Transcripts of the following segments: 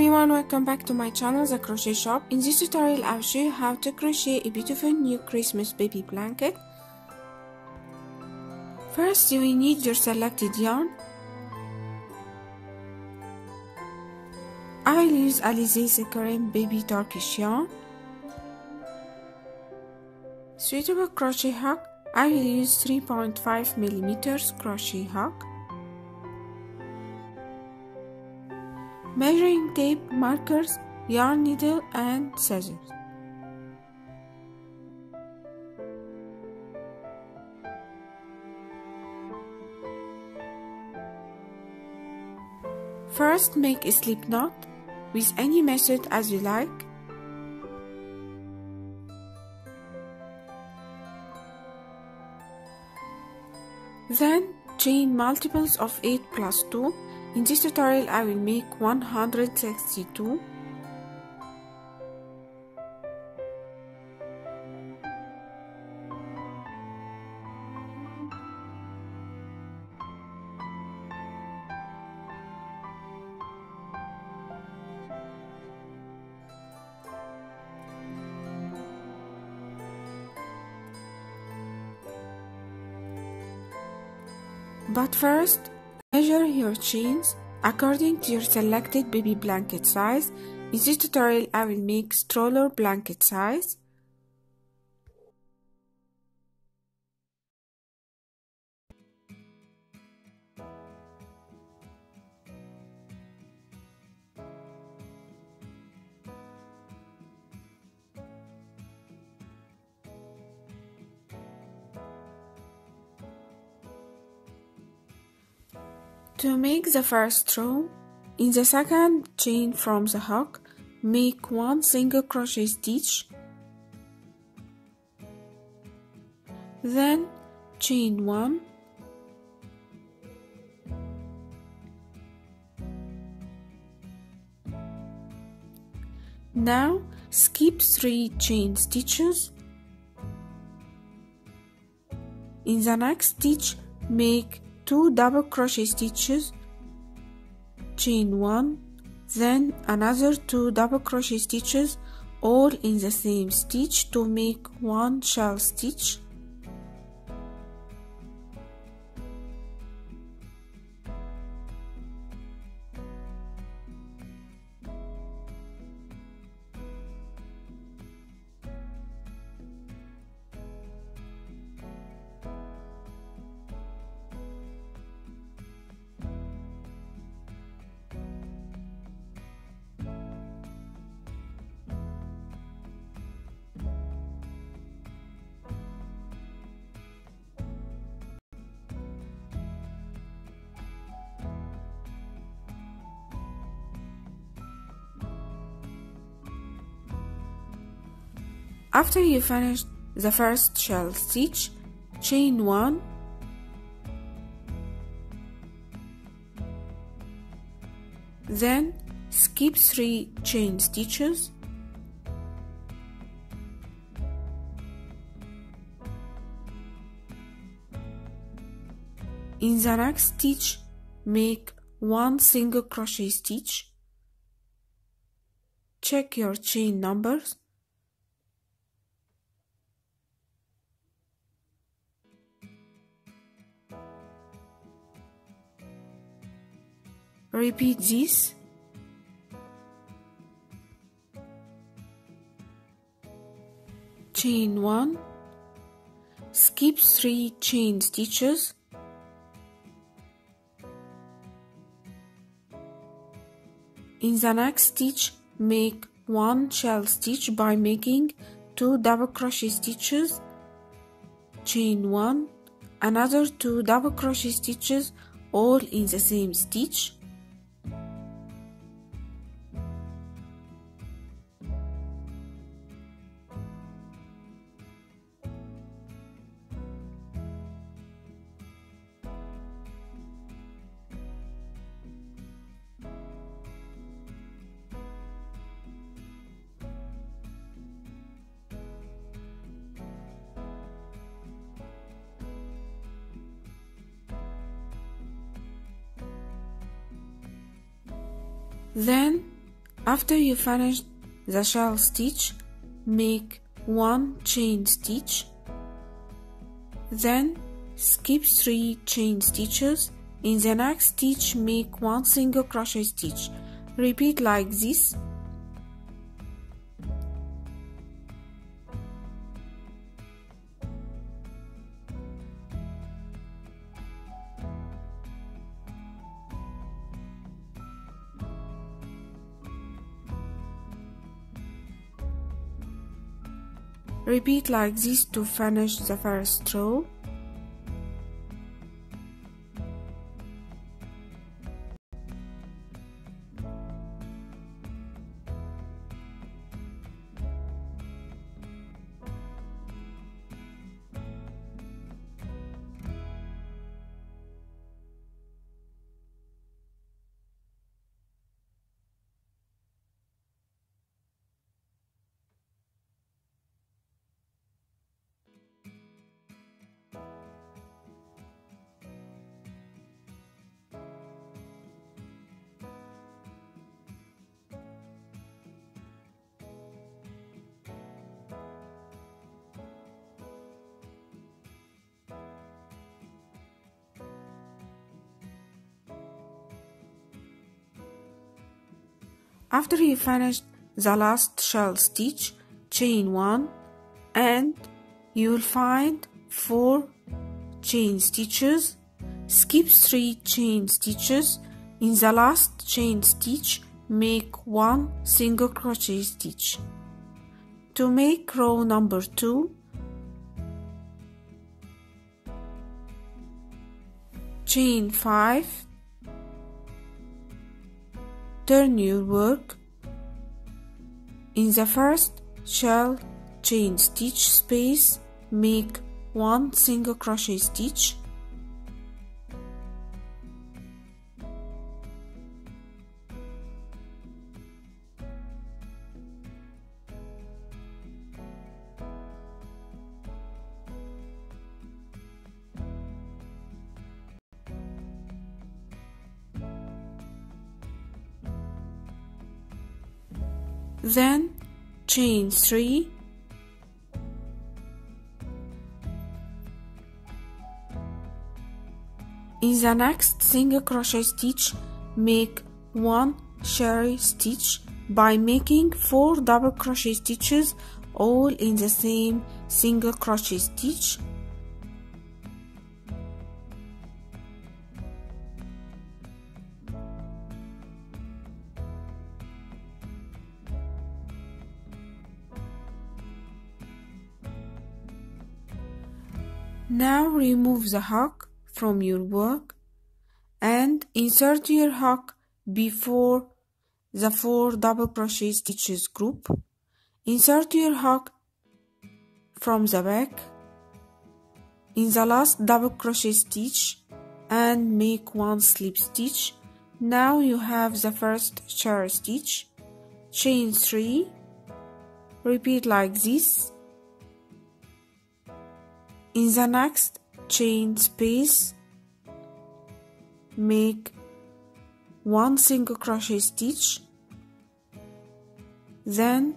everyone, welcome back to my channel The Crochet Shop. In this tutorial I'll show you how to crochet a beautiful new Christmas baby blanket. First you will need your selected yarn. I'll use Alize Sekerim Baby Turkish yarn. Suitable crochet hook, I will use 3.5 millimeters crochet hook. Measuring tape, markers, yarn needle and scissors. First make a slip knot with any method as you like. Then chain multiples of 8 plus 2 in this tutorial I will make 162 But first, Measure your jeans according to your selected baby blanket size. In this tutorial, I will make stroller blanket size. To make the first row, in the second chain from the hook, make one single crochet stitch, then chain one, Now skip 3 chain stitches. In the next stitch, make 2 double crochet stitches chain 1 then another 2 double crochet stitches all in the same stitch to make one shell stitch After you finish the first shell stitch, chain 1 then skip 3 chain stitches. In the next stitch make one single crochet stitch. Check your chain numbers Repeat this. Chain 1 Skip 3 chain stitches. In the next stitch, make 1 shell stitch by making 2 double crochet stitches, chain 1, another 2 double crochet stitches all in the same stitch, Then After you finish the shell stitch, make one chain stitch, then skip three chain stitches. In the next stitch, make one single crochet stitch. Repeat like this. Repeat like this to finish the first row. After you finish the last shell stitch, chain 1 and you will find 4 chain stitches. Skip 3 chain stitches. In the last chain stitch, make 1 single crochet stitch. To make row number 2, chain 5 turn your work. In the first shell chain stitch space make one single crochet stitch then chain 3 in the next single crochet stitch make one cherry stitch by making 4 double crochet stitches all in the same single crochet stitch Now remove the hook from your work and insert your hook before the 4 double crochet stitches group. Insert your hook from the back in the last double crochet stitch and make one slip stitch. Now you have the first chair stitch. Chain 3. Repeat like this in the next chain space make one single crochet stitch then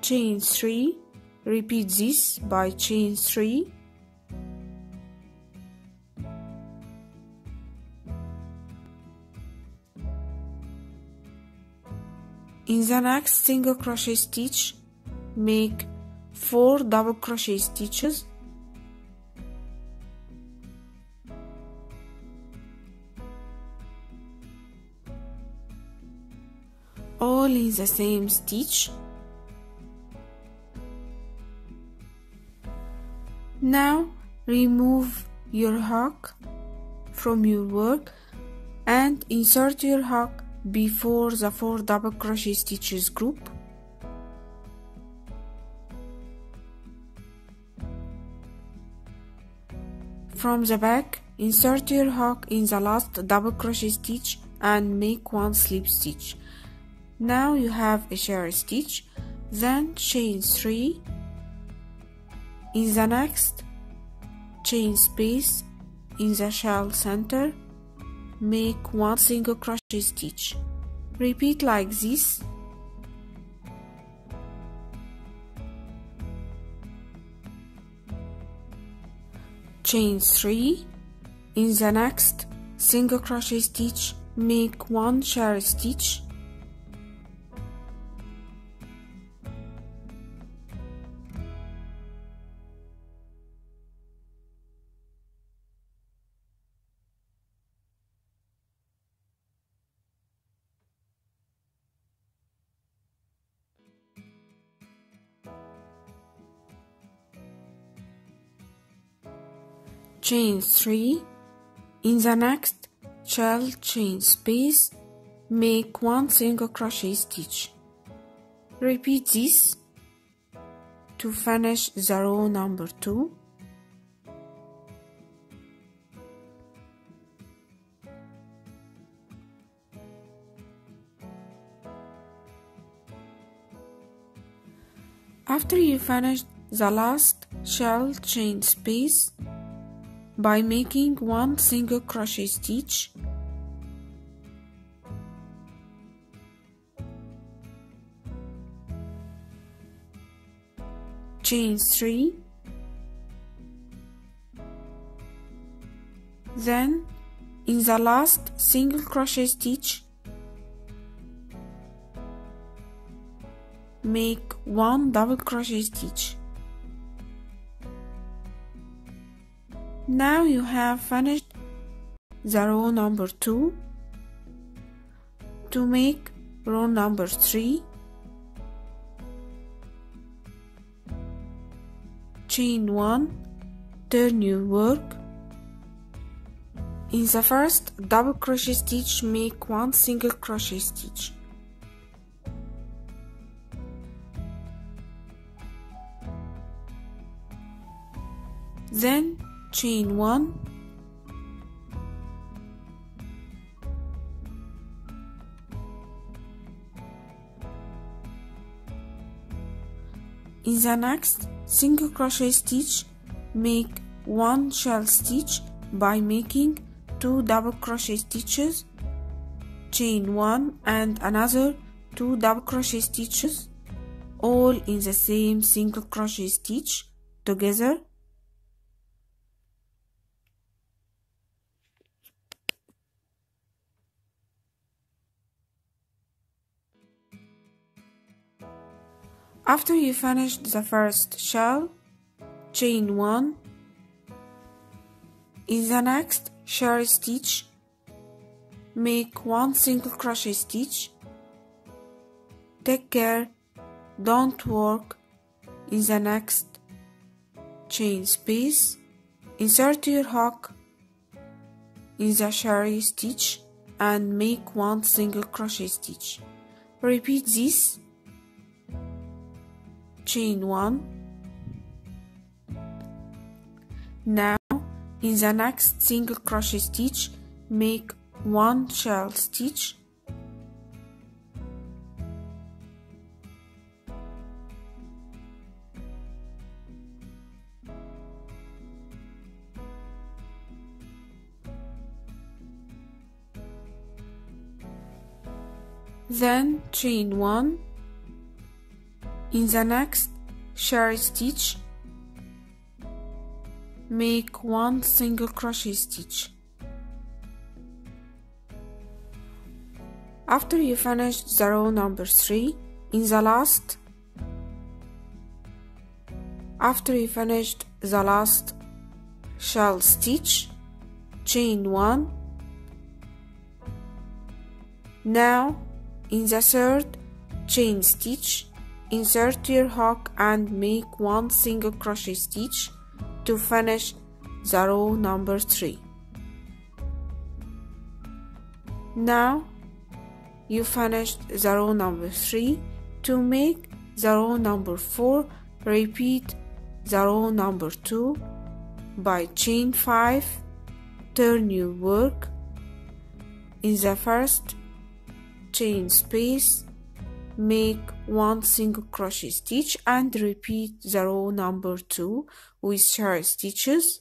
chain 3 repeat this by chain 3 in the next single crochet stitch make 4 double crochet stitches. All in the same stitch. Now remove your hook from your work and insert your hook before the 4 double crochet stitches group From the back, insert your hook in the last double crochet stitch and make one slip stitch. Now you have a chair stitch, then chain 3. In the next chain space in the shell center, make one single crochet stitch. repeat like this chain 3 in the next single crochet stitch make one chair stitch chain 3 in the next shell chain space make one single crochet stitch. Repeat this to finish the row number 2 after you finish the last shell chain space by making one single crochet stitch. Chain 3 then in the last single crochet stitch make one double crochet stitch Now you have finished the row number 2. To make row number 3, chain 1, turn your work. In the first double crochet stitch, make one single crochet stitch. Then chain 1 in the next single crochet stitch make one shell stitch by making two double crochet stitches chain 1 and another two double crochet stitches all in the same single crochet stitch together After you finish the first shell, chain 1. In the next shell stitch, make one single crochet stitch. Take care, don't work in the next chain space. Insert your hook in the shell stitch and make one single crochet stitch. Repeat this chain 1 now in the next single crochet stitch make one shell stitch. Then chain 1 in the next shell stitch, make one single crochet stitch. After you finish the row number 3, in the last after you finished the last shell stitch, chain 1. Now, in the third chain stitch, Insert your hook and make one single crochet stitch to finish the row number 3. Now you finished the row number 3. To make the row number 4, repeat the row number 2 by chain 5, turn your work in the first chain space make one single crochet stitch and repeat the row number 2 with shell stitches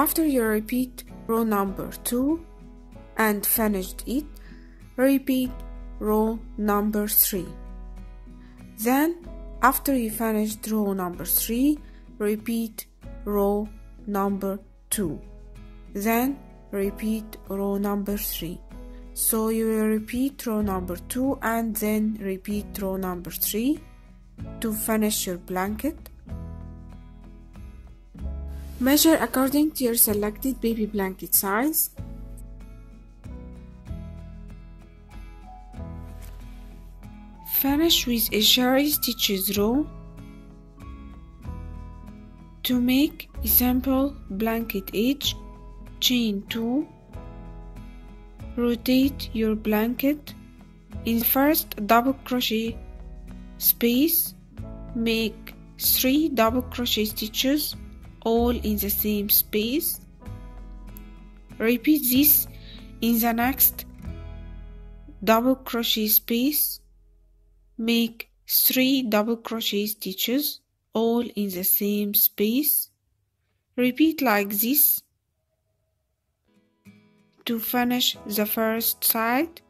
After you repeat row number 2 and finished it, repeat row number 3. Then, after you finished row number 3, repeat row number 2. Then, repeat row number 3. So you will repeat row number 2 and then repeat row number 3 to finish your blanket. Measure according to your selected baby blanket size. Finish with a cherry stitches row. To make a simple blanket edge, chain 2 rotate your blanket in the first double crochet space make 3 double crochet stitches all in the same space. Repeat this in the next double crochet space. Make 3 double crochet stitches all in the same space. Repeat like this to finish the first side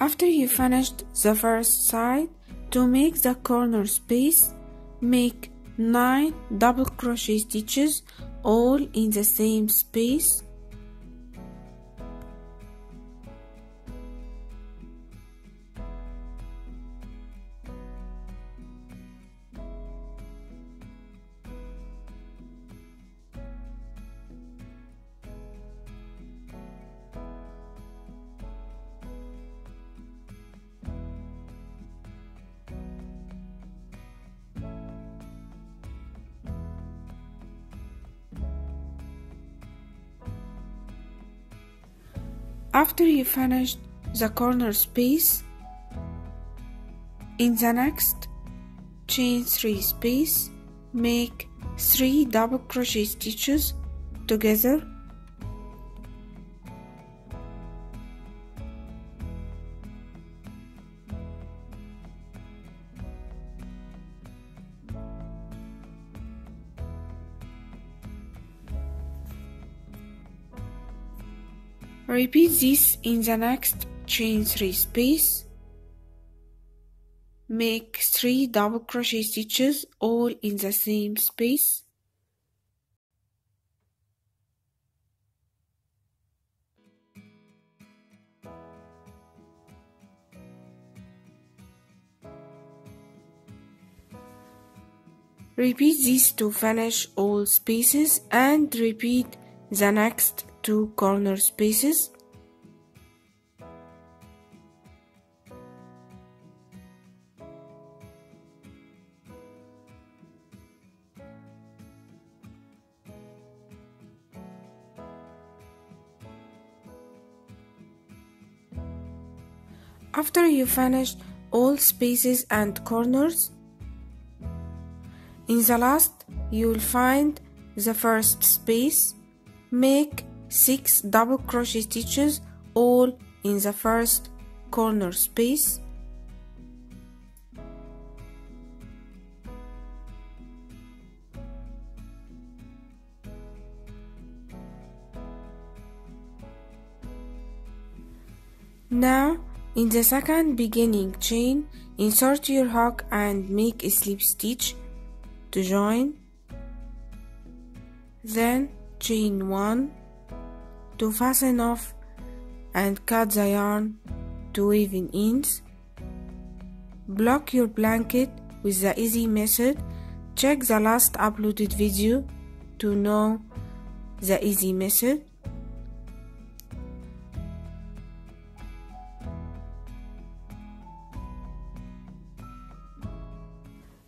After you finished the first side, to make the corner space, make 9 double crochet stitches all in the same space. After you finish the corner space, in the next chain 3 space, make 3 double crochet stitches together Repeat this in the next chain 3 space. Make 3 double crochet stitches all in the same space. Repeat this to finish all spaces and repeat the next two corner spaces. After you finish all spaces and corners, in the last you will find the first space, make 6 double crochet stitches all in the first corner space Now, in the second beginning chain, insert your hook and make a slip stitch to join. Then chain 1 to fasten off and cut the yarn to even ends. Block your blanket with the easy method. Check the last uploaded video to know the easy method.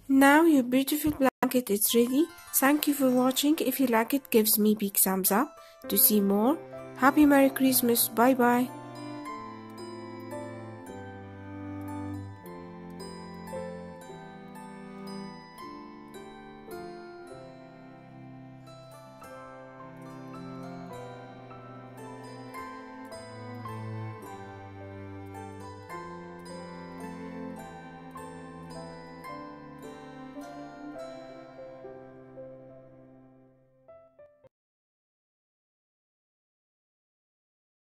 Now your beautiful blanket is ready. Thank you for watching. If you like it, gives me big thumbs up. To see more, Happy Merry Christmas. Bye bye.